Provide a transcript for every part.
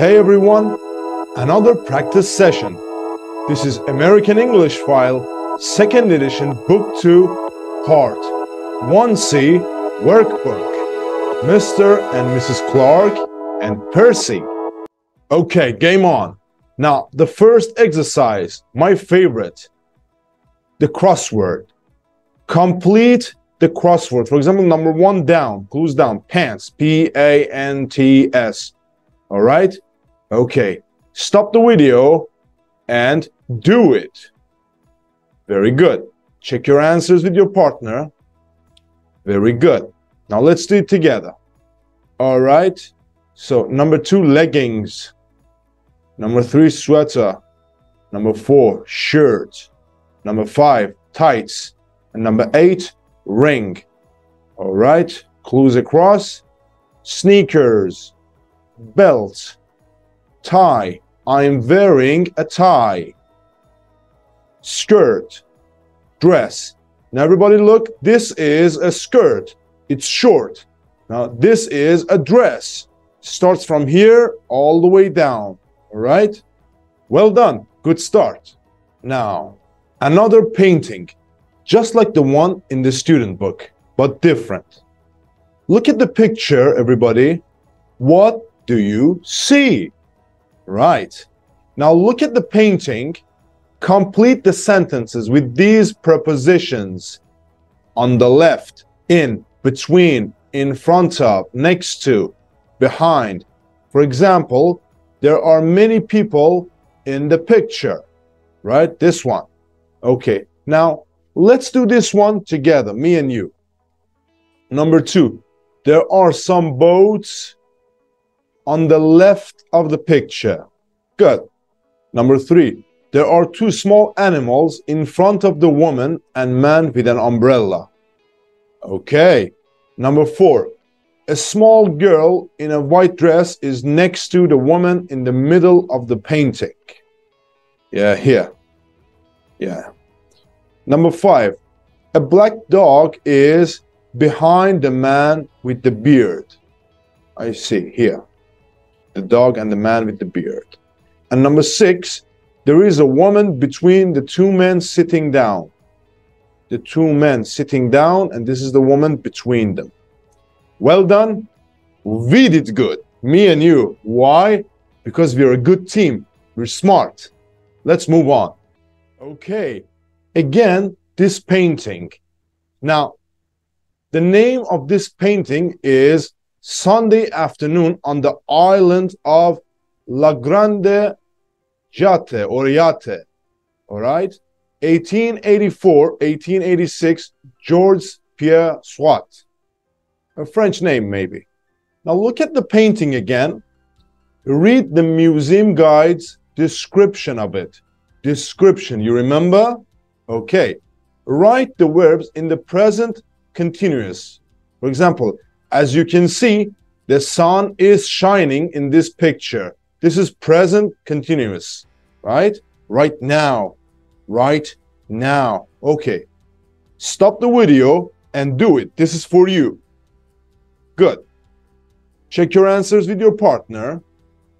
Hey everyone, another practice session. This is American English File, second edition, book 2, part 1C, workbook. Mr. and Mrs. Clark and Percy. Okay, game on. Now, the first exercise, my favorite, the crossword. Complete the crossword. For example, number one down, clues down, pants, P A N T S. All right? Okay. Stop the video and do it. Very good. Check your answers with your partner. Very good. Now let's do it together. All right. So number two, leggings. Number three, sweater. Number four, shirt. Number five, tights. And number eight, ring. All right. Clues across. Sneakers belt, tie. I'm wearing a tie. Skirt, dress. Now, everybody, look, this is a skirt. It's short. Now, this is a dress. Starts from here all the way down. All right? Well done. Good start. Now, another painting, just like the one in the student book, but different. Look at the picture, everybody. What do you see? Right. Now look at the painting. Complete the sentences with these prepositions on the left, in, between, in front of, next to, behind. For example, there are many people in the picture, right? This one. Okay, now let's do this one together, me and you. Number two, there are some boats on the left of the picture. Good. Number three, there are two small animals in front of the woman and man with an umbrella. Okay. Number four, a small girl in a white dress is next to the woman in the middle of the painting. Yeah, here. Yeah. Number five, a black dog is behind the man with the beard. I see here the dog and the man with the beard. And number six, there is a woman between the two men sitting down. The two men sitting down, and this is the woman between them. Well done. We did good. Me and you. Why? Because we're a good team. We're smart. Let's move on. Okay. Again, this painting. Now, the name of this painting is Sunday afternoon on the island of La Grande Jatte or Yate. All right. 1884, 1886, George Pierre Seurat. A French name, maybe. Now look at the painting again. Read the museum guide's description of it. Description, you remember? Okay. Write the verbs in the present continuous. For example, as you can see, the sun is shining in this picture. This is present continuous, right? Right now, right now. Okay. Stop the video and do it. This is for you. Good. Check your answers with your partner.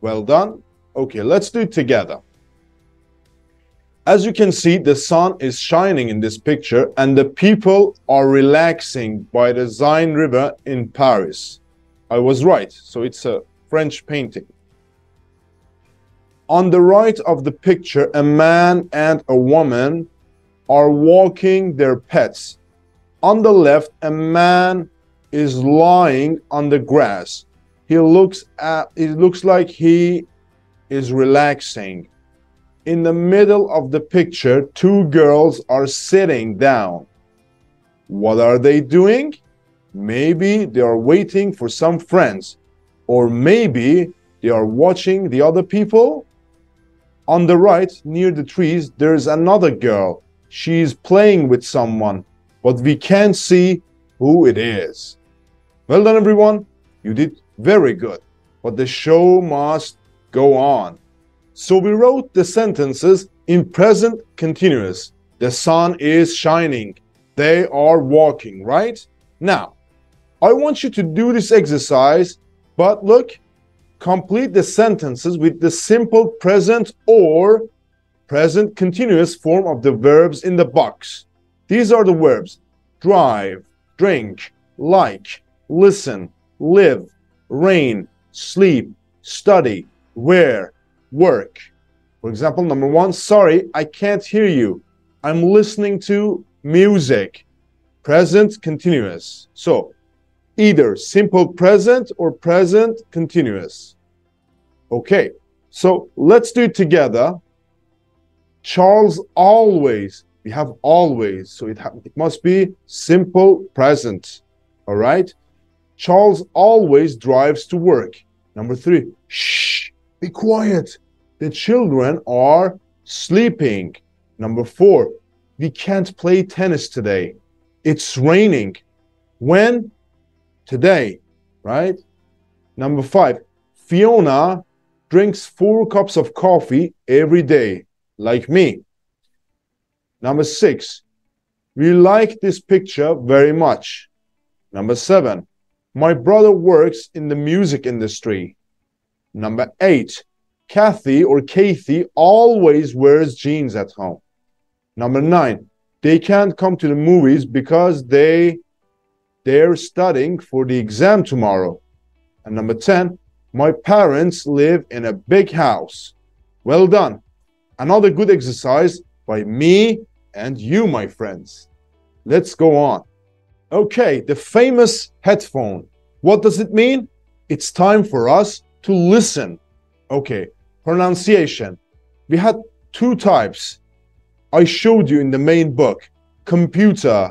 Well done. Okay, let's do it together. As you can see, the sun is shining in this picture and the people are relaxing by the Seine River in Paris. I was right, so it's a French painting. On the right of the picture, a man and a woman are walking their pets. On the left, a man is lying on the grass. He looks at it looks like he is relaxing in the middle of the picture, two girls are sitting down. What are they doing? Maybe they are waiting for some friends, or maybe they are watching the other people. On the right, near the trees, there's another girl. She is playing with someone, but we can't see who it is. Well done, everyone. You did very good, but the show must go on. So we wrote the sentences in present continuous. The sun is shining. They are walking, right? Now, I want you to do this exercise, but look, complete the sentences with the simple present or present continuous form of the verbs in the box. These are the verbs drive, drink, like, listen, live, rain, sleep, study, wear, work. For example, number one, sorry, I can't hear you. I'm listening to music. Present continuous. So either simple present or present continuous. Okay, so let's do it together. Charles always, we have always, so it, it must be simple present. All right. Charles always drives to work. Number three, shh, be quiet. The children are sleeping. Number four, we can't play tennis today. It's raining. When? Today, right? Number five, Fiona drinks four cups of coffee every day, like me. Number six, we like this picture very much. Number seven, my brother works in the music industry. Number eight, Kathy or Kathy always wears jeans at home. Number nine, they can't come to the movies because they they're studying for the exam tomorrow. And number 10, my parents live in a big house. Well done. Another good exercise by me and you, my friends. Let's go on. Okay, the famous headphone. What does it mean? It's time for us to listen. Okay, pronunciation. We had two types. I showed you in the main book computer,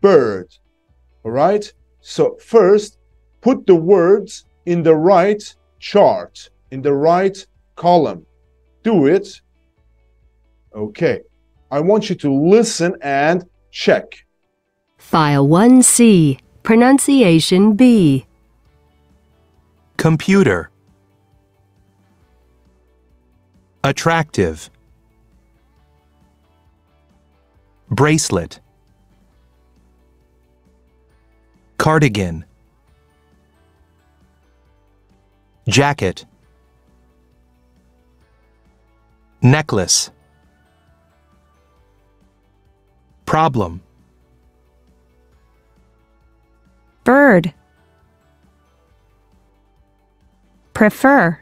bird. All right? So, first, put the words in the right chart, in the right column. Do it. Okay. I want you to listen and check. File 1C, Pronunciation B. Computer. Attractive. Bracelet. Cardigan. Jacket. Necklace. Problem. bird prefer?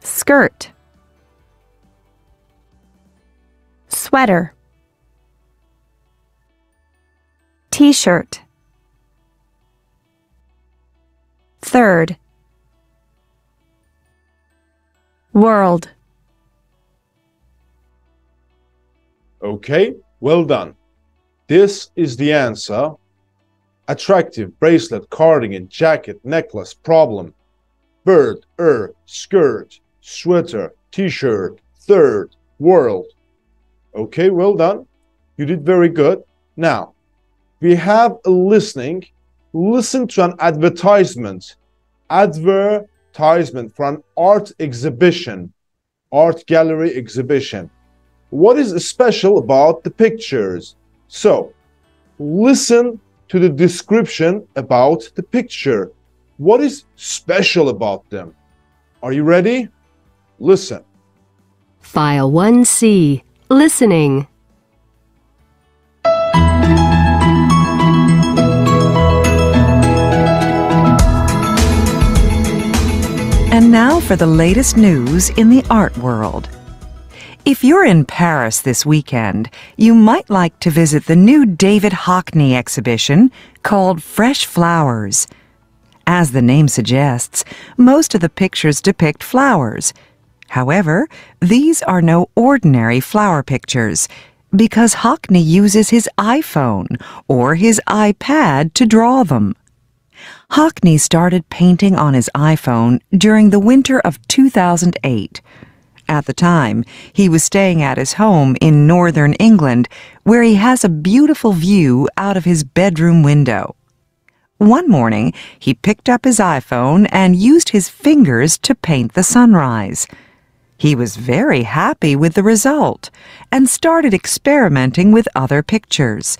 Skirt. Sweater. T-shirt. Third. World. Okay, well done. This is the answer. Attractive, bracelet, cardigan, jacket, necklace, problem. Bird, er, skirt, sweater, t-shirt, third, world. Okay, well done. You did very good. Now, we have a listening. Listen to an advertisement. Advertisement for an art exhibition, art gallery exhibition. What is special about the pictures? So, listen to the description about the picture. What is special about them? Are you ready? Listen. File 1C, Listening. And now for the latest news in the art world. If you're in Paris this weekend, you might like to visit the new David Hockney exhibition called Fresh Flowers. As the name suggests, most of the pictures depict flowers. However, these are no ordinary flower pictures because Hockney uses his iPhone or his iPad to draw them. Hockney started painting on his iPhone during the winter of 2008. At the time, he was staying at his home in northern England, where he has a beautiful view out of his bedroom window. One morning, he picked up his iPhone and used his fingers to paint the sunrise. He was very happy with the result and started experimenting with other pictures.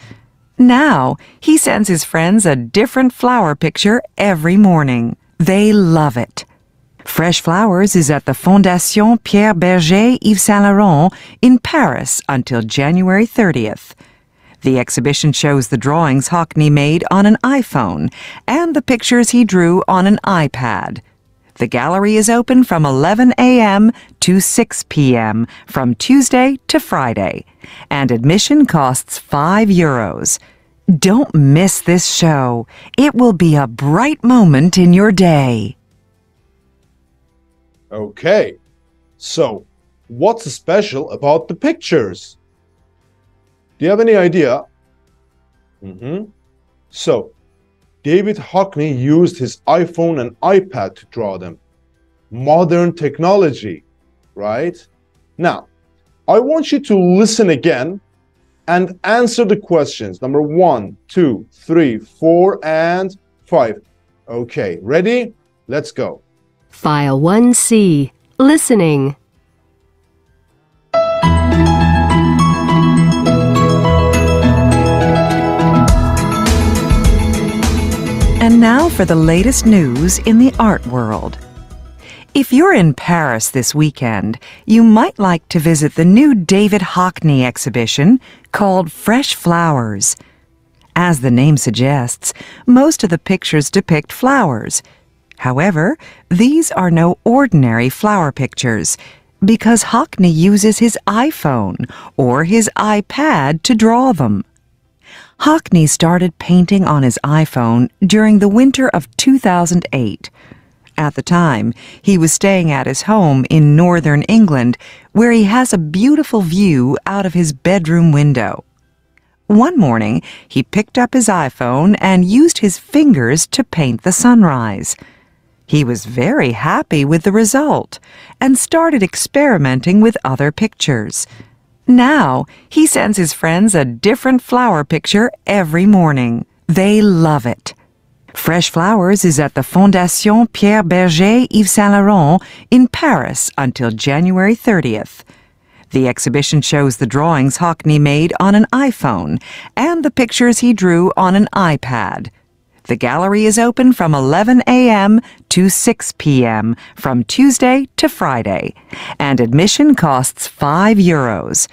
Now, he sends his friends a different flower picture every morning. They love it. Fresh Flowers is at the Fondation Pierre Bergé Yves Saint Laurent in Paris until January 30th. The exhibition shows the drawings Hockney made on an iPhone and the pictures he drew on an iPad. The gallery is open from 11 a.m. to 6 p.m. from Tuesday to Friday, and admission costs 5 euros. Don't miss this show. It will be a bright moment in your day. Okay. So, what's special about the pictures? Do you have any idea? hmm So, David Hockney used his iPhone and iPad to draw them. Modern technology, right? Now, I want you to listen again and answer the questions. Number one, two, three, four, and five. Okay, ready? Let's go. File 1C. Listening. And now for the latest news in the art world. If you're in Paris this weekend, you might like to visit the new David Hockney exhibition called Fresh Flowers. As the name suggests, most of the pictures depict flowers. However, these are no ordinary flower pictures because Hockney uses his iPhone or his iPad to draw them. Hockney started painting on his iPhone during the winter of 2008. At the time, he was staying at his home in northern England, where he has a beautiful view out of his bedroom window. One morning, he picked up his iPhone and used his fingers to paint the sunrise. He was very happy with the result and started experimenting with other pictures. Now, he sends his friends a different flower picture every morning. They love it. Fresh Flowers is at the Fondation Pierre Bergé Yves Saint Laurent in Paris until January 30th. The exhibition shows the drawings Hockney made on an iPhone and the pictures he drew on an iPad. The gallery is open from 11 a.m. to 6 p.m. from Tuesday to Friday, and admission costs 5 euros.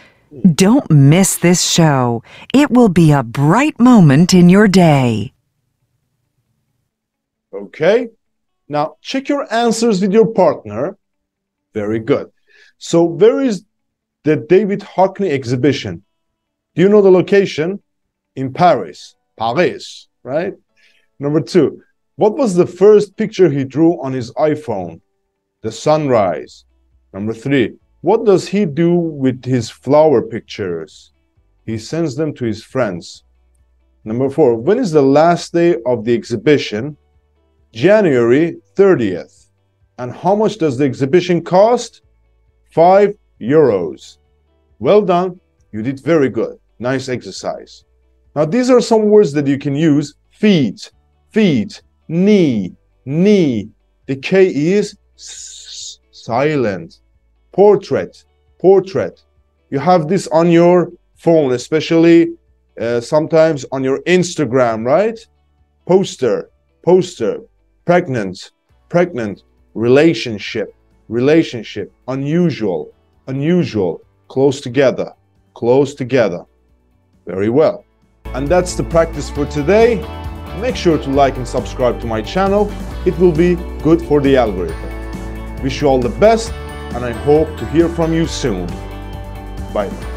Don't miss this show. It will be a bright moment in your day. Okay. Now check your answers with your partner. Very good. So where is the David Hockney exhibition? Do you know the location? In Paris. Paris, right? Number two, what was the first picture he drew on his iPhone? The sunrise. Number three, what does he do with his flower pictures? He sends them to his friends. Number four, when is the last day of the exhibition? January 30th. And how much does the exhibition cost? 5 euros. Well done. You did very good. Nice exercise. Now, these are some words that you can use. Feet, feet, knee, knee. The K is silent. Portrait, portrait. You have this on your phone, especially uh, sometimes on your Instagram, right? Poster, poster pregnant, pregnant, relationship, relationship, unusual, unusual, close together, close together. Very well. And that's the practice for today. Make sure to like and subscribe to my channel. It will be good for the algorithm. Wish you all the best and I hope to hear from you soon. Bye.